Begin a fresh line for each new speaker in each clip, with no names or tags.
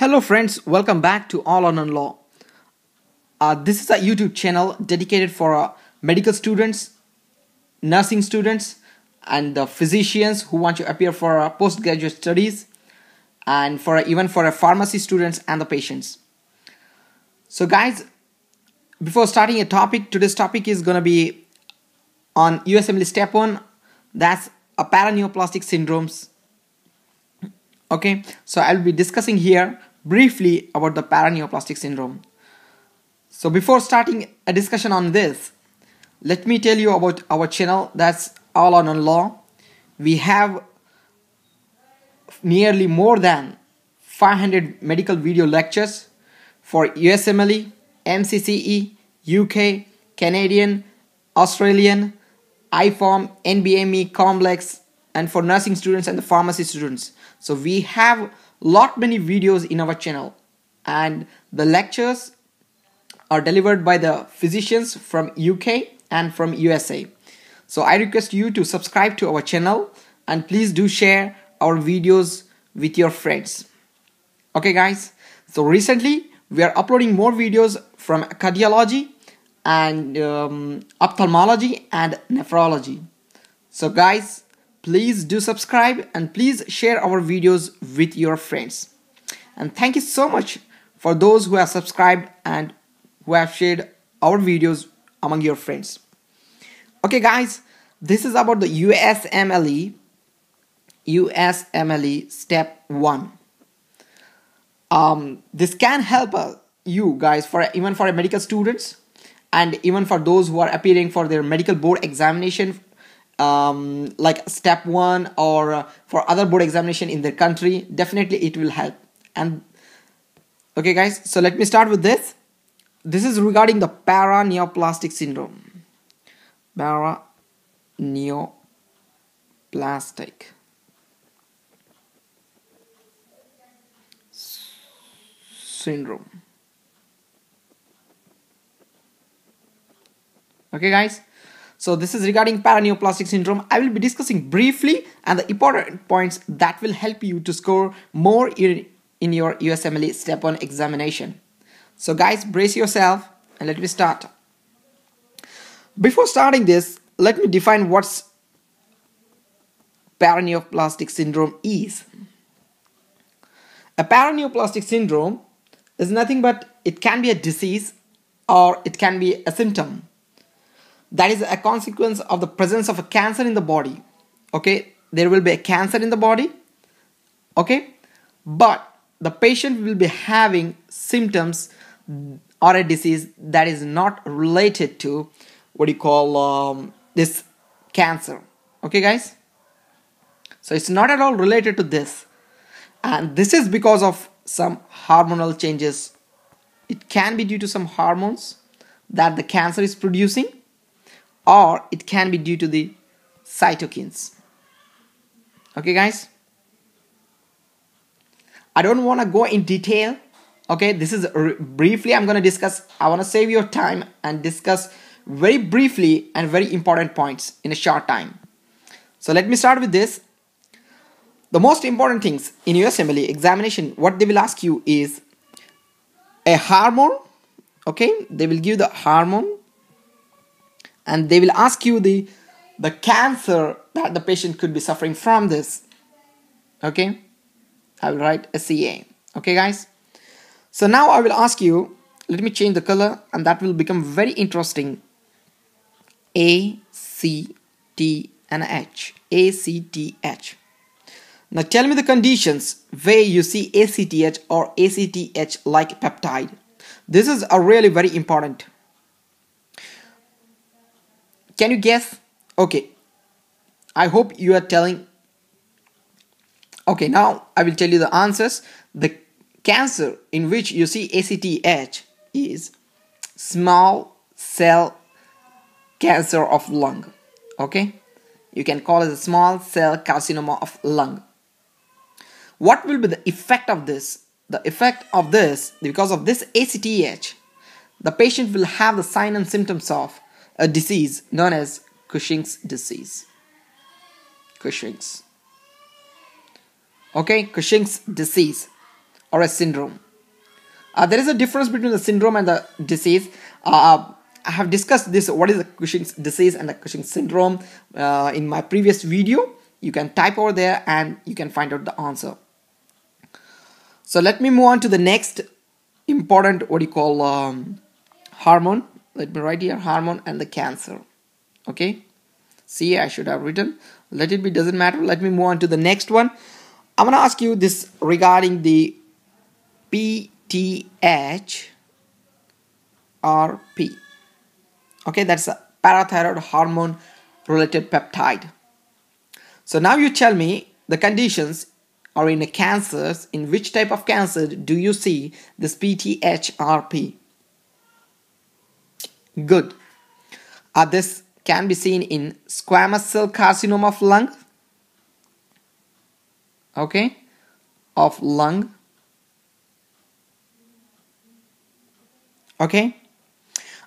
Hello, friends, welcome back to All or None Law. Uh, this is a YouTube channel dedicated for uh, medical students, nursing students, and the physicians who want to appear for uh, postgraduate studies, and for uh, even for uh, pharmacy students and the patients. So, guys, before starting a topic, today's topic is going to be on USMLE Step 1 that's a paraneoplastic syndromes okay so i'll be discussing here briefly about the paraneoplastic syndrome. So before starting a discussion on this let me tell you about our channel. That's all or none law. We have nearly more than 500 medical video lectures for usmle mcce uk canadian australian IFOM, NBME, COMLEX, and for nursing students and the pharmacy students. So we have lot many videos in our channel and the lectures are delivered by the physicians from UK and from USA. So I request you to subscribe to our channel and please do share our videos with your friends. Okay guys, so recently we are uploading more videos from cardiology and um, ophthalmology and nephrology. So guys, please do subscribe and please share our videos with your friends. And thank you so much for those who have subscribed and who have shared our videos among your friends. Okay guys, this is about the USMLE USMLE step 1. Um, this can help uh, you guys for even for medical students and even for those who are appearing for their medical board examination um, like step one or uh, for other board examination in their country definitely it will help. And okay guys so let me start with this. This is regarding the paraneoplastic syndrome. Paraneoplastic. Syndrome. Okay guys so this is regarding paraneoplastic syndrome. I will be discussing briefly and the important points that will help you to score more in, in your usmle step 1 examination. So guys brace yourself and let me start. Before starting this let me define what's paraneoplastic syndrome is. A paraneoplastic syndrome is nothing but it can be a disease or it can be a symptom that is a consequence of the presence of a cancer in the body. Okay? There will be a cancer in the body. Okay? But the patient will be having symptoms or a disease that is not related to what you call um, this cancer. Okay guys? So it's not at all related to this. And this is because of some hormonal changes. It can be due to some hormones that the cancer is producing or it can be due to the cytokines. Okay guys? I don't want to go in detail okay? This is briefly I'm going to discuss I want to save your time and discuss very briefly and very important points in a short time. So let me start with this. The most important things in USMLE examination what they will ask you is a hormone okay? They will give the hormone and they will ask you the the cancer that the patient could be suffering from this. Okay? I will write SCA okay guys? So now i will ask you let me change the color and that will become very interesting. A c t and h. A c t h. Now tell me the conditions where you see ACTH or ACTH like peptide. This is a really very important. Can you guess? Okay. I hope you are telling. Okay, now I will tell you the answers. The cancer in which you see ACTH is small cell cancer of lung. Okay? You can call it a small cell carcinoma of lung. What will be the effect of this? The effect of this, because of this ACTH, the patient will have the sign and symptoms of a disease known as Cushing's disease. Cushing's. Okay, Cushing's disease. or a syndrome. Uh, there is a difference between the syndrome and the disease. Uh, I have discussed this what is the Cushing's disease and the Cushing's syndrome uh, in my previous video. You can type over there and you can find out the answer. So let me move on to the next important what do you call um, hormone. Let me write here hormone and the cancer. Okay. See, I should have written. Let it be doesn't matter. Let me move on to the next one. I'm gonna ask you this regarding the PTH RP. Okay, that's a parathyroid hormone related peptide. So now you tell me the conditions are in a cancers. In which type of cancer do you see this PTHRP? Good. This can be seen in squamous cell carcinoma of lung. Okay, of lung. Okay,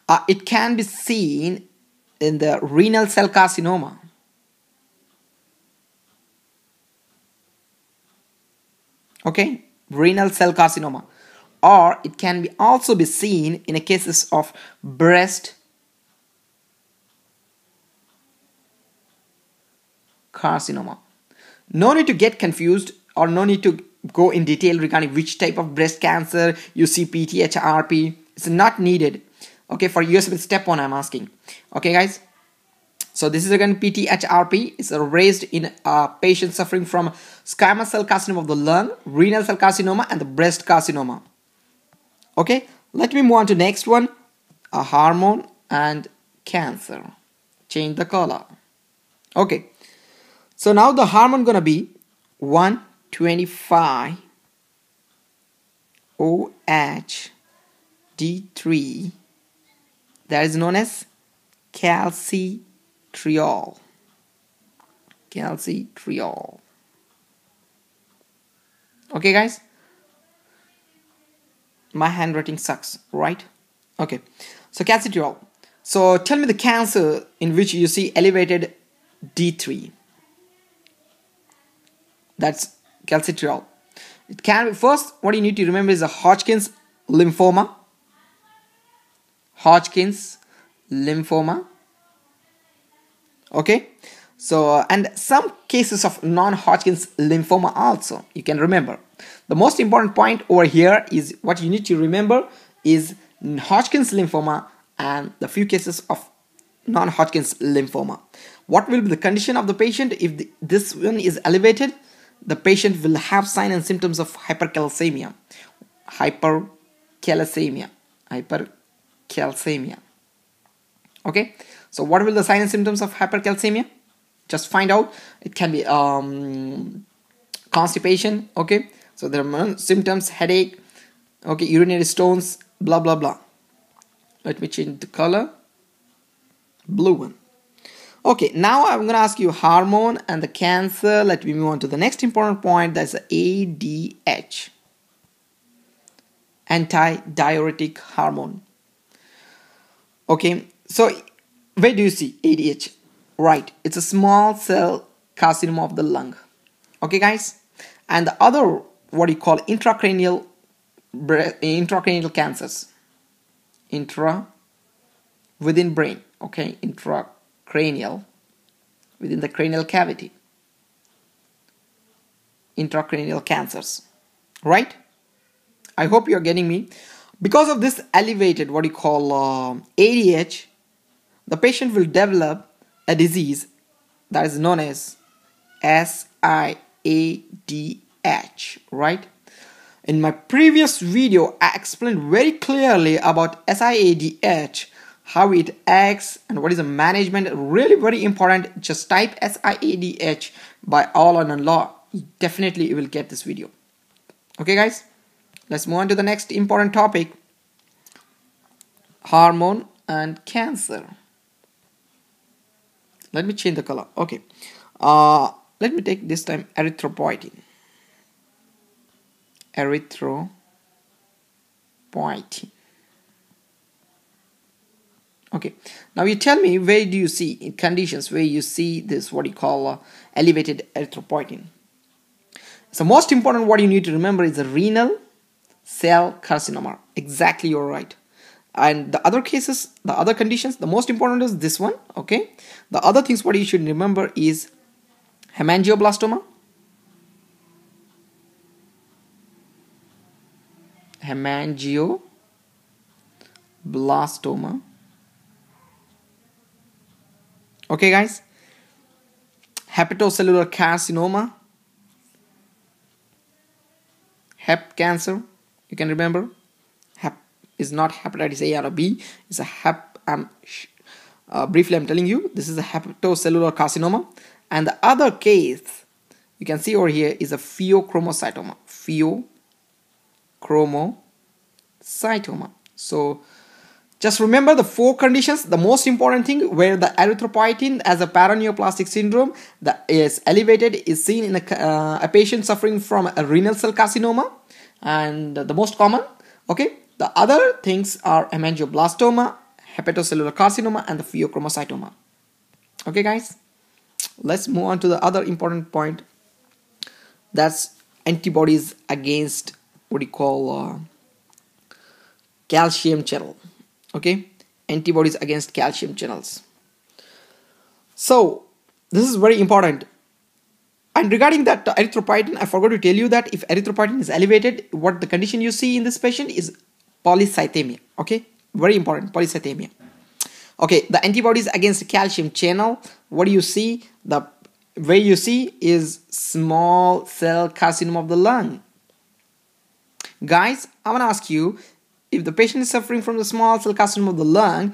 uh, it can be seen in the renal cell carcinoma. Okay, renal cell carcinoma. Or it can be also be seen in a cases of breast carcinoma. No need to get confused or no need to go in detail regarding which type of breast cancer you see PTHRP. It's not needed. Okay for USMLE step 1 I'm asking. Okay guys. So this is again PTHRP it's raised in uh, a patient suffering from squamous cell carcinoma of the lung renal cell carcinoma and the breast carcinoma okay let me move on to next one. A hormone and cancer. Change the color. Okay so now the hormone gonna be 125 OH D3 that is known as calcitriol. Calcitriol. Okay guys my handwriting sucks right? Okay. So calcitriol so tell me the cancer in which you see elevated D3 that's calcitriol it can be first what you need to remember is a Hodgkin's lymphoma. Hodgkin's lymphoma. Okay, so and some cases of non-Hodgkin's lymphoma also you can remember. The most important point over here is what you need to remember is Hodgkin's lymphoma and the few cases of non-Hodgkin's lymphoma. What will be the condition of the patient if the, this one is elevated? The patient will have signs and symptoms of hypercalcemia. Hypercalcemia. Hypercalcemia. okay so what will the signs and symptoms of hypercalcemia just find out. It can be um, constipation okay? So there are symptoms headache okay urinary stones blah blah blah. Let me change the color. Blue one. Okay now i'm to ask you hormone and the cancer. Let me move on to the next important point. That's adh anti-diuretic hormone. Okay so where do you see ADH right. It's a small cell carcinoma of the lung. Okay guys? And the other what you call intracranial intracranial cancers. Intra within brain. Okay? Intracranial within the cranial cavity. Intracranial cancers. Right? I hope you're getting me. Because of this elevated, what you call uh, ADH, the patient will develop a disease that is known as SIADH, right? In my previous video, I explained very clearly about SIADH, how it acts, and what is the management. Really, very important. Just type SIADH by all or none law. Definitely, you will get this video. Okay, guys? Let's move on to the next important topic hormone and cancer. Let me change the color. Okay. Uh, let me take this time erythropoietin. Erythropoietin. Okay. Now you tell me where do you see in conditions where you see this what you call uh, elevated erythropoietin. So most important what you need to remember is the renal cell carcinoma. Exactly, you're right. And the other cases, the other conditions, the most important is this one. Okay. The other things what you should remember is hemangioblastoma, hemangioblastoma. Okay, guys. Hepatocellular carcinoma, hep cancer. You can remember, is not hepatitis A or B. It's a hep. Um, uh, briefly, I'm telling you, this is a hepatocellular carcinoma, and the other case you can see over here is a pheochromocytoma. Pheochromocytoma. So just remember the four conditions. The most important thing where the erythropoietin as a paraneoplastic syndrome that is elevated is seen in a, uh, a patient suffering from a renal cell carcinoma and the most common. Okay, the other things are hemangioblastoma, hepatocellular carcinoma, and the pheochromocytoma. Okay, guys, let's move on to the other important point. That's antibodies against what do you call uh, calcium channel. Okay? Antibodies against calcium channels. So this is very important. And regarding that erythropoietin i forgot to tell you that if erythropoietin is elevated what the condition you see in this patient is polycythemia okay very important polycythemia okay the antibodies against calcium channel what do you see the way you see is small cell carcinoma of the lung guys i want to ask you if the patient is suffering from the small cell carcinoma of the lung,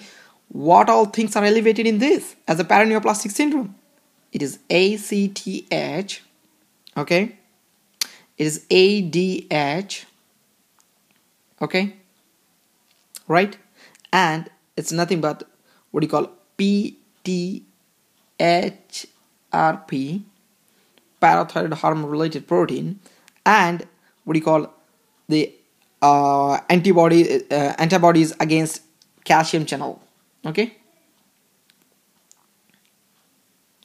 what all things are elevated in this as a paraneoplastic syndrome? It is ACTH, okay? It is ADH, okay? Right? And it's nothing but what do you call PTHRP, parathyroid hormone related protein, and what do you call the uh, antibody uh, antibodies against calcium channel okay?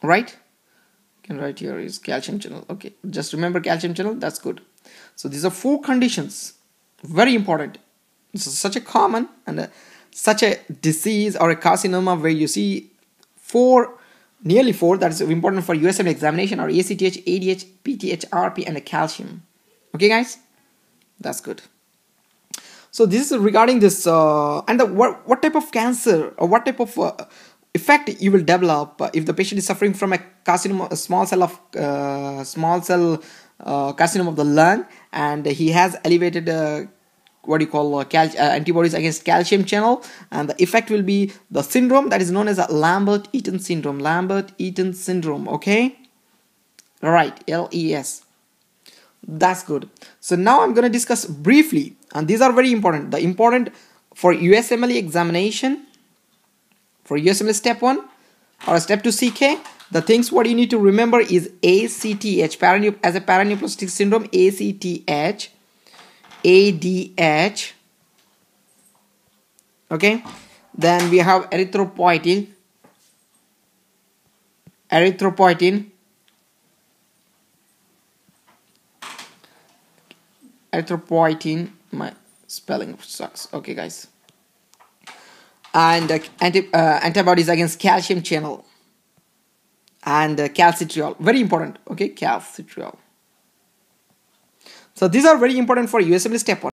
Right? You can write here is calcium channel okay. Just remember calcium channel that's good. So these are four conditions very important such a common and a, such a disease or a carcinoma where you see four nearly four that is important for USM examination or ACTH, ADH, PTH, RP and a calcium. Okay guys? That's good. So this is regarding this uh, and the, what, what type of cancer or what type of uh, effect you will develop if the patient is suffering from a carcinoma, a small cell of uh, small cell uh, carcinoma of the lung and he has elevated uh, what do you call uh, cal- antibodies against calcium channel. And the effect will be the syndrome that is known as a Lambert-Eaton syndrome. Lambert-Eaton syndrome okay? All right LES that's good. So now i'm going to discuss briefly and these are very important the important for usmle examination for usmle step 1 or step 2 ck the things what you need to remember is acth as a paraneoplastic syndrome acth adh okay? Then we have erythropoietin. Erythropoietin. Erythropoietin my spelling sucks. Okay guys. And uh, anti, uh, antibodies against calcium channel. And uh, calcitriol. Very important. Okay calcitriol so these are very important for USMLE step 1